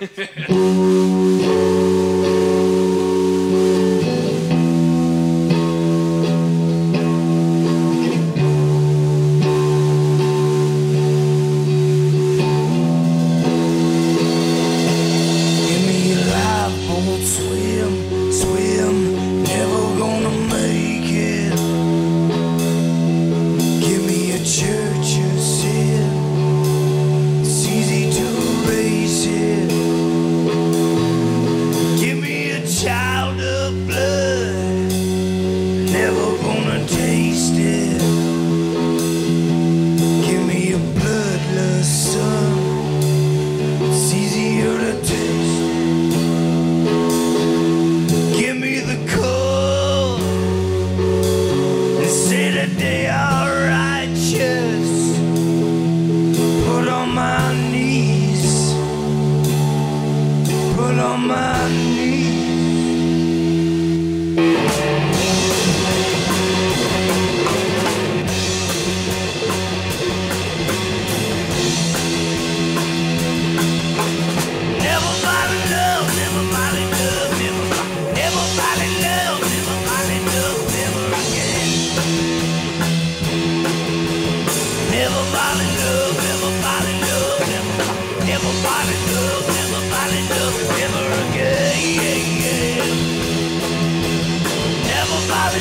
Bye. on my knees.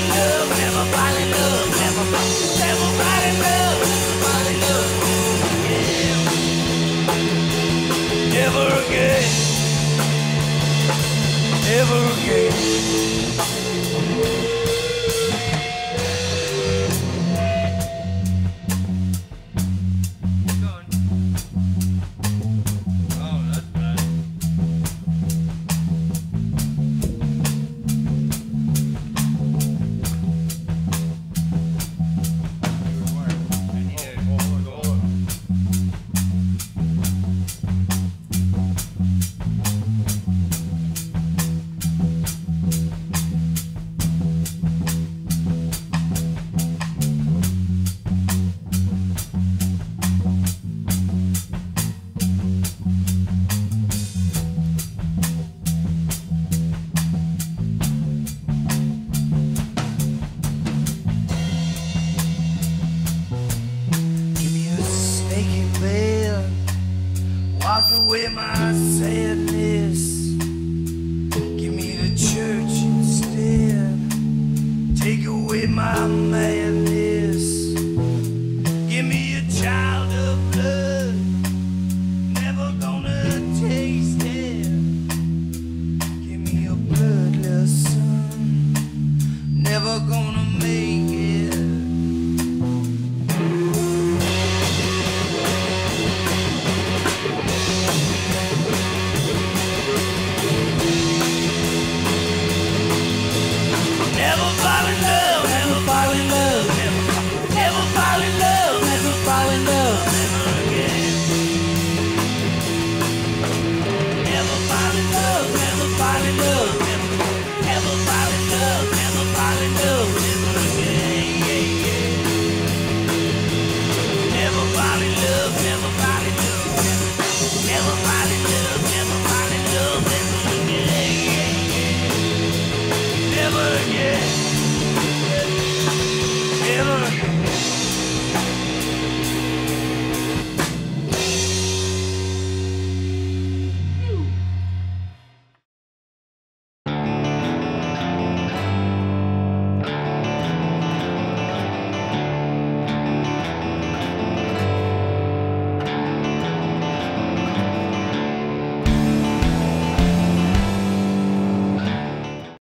love, never fall in love, never, never, never my sadness. Give me the church instead. Take away my madness. got enough.